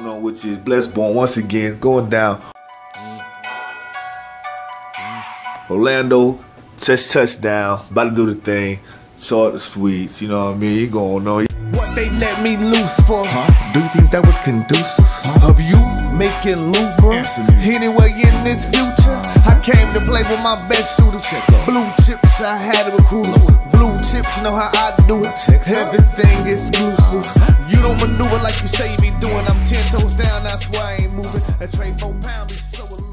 Know, which is Blessed Born once again going down. Orlando, touch touchdown, about to do the thing. Short and sweet, you know what I mean? You gonna know. What they let me loose for? Do you think that was conducive of you making bro? Anyway, in this future, I came to play with my best shooters. Blue chips, I had a recruiter. Blue chips, you know how I do it. Everything exclusive. You don't maneuver like you say you be doing. That's why I ain't moving. A train four pound is so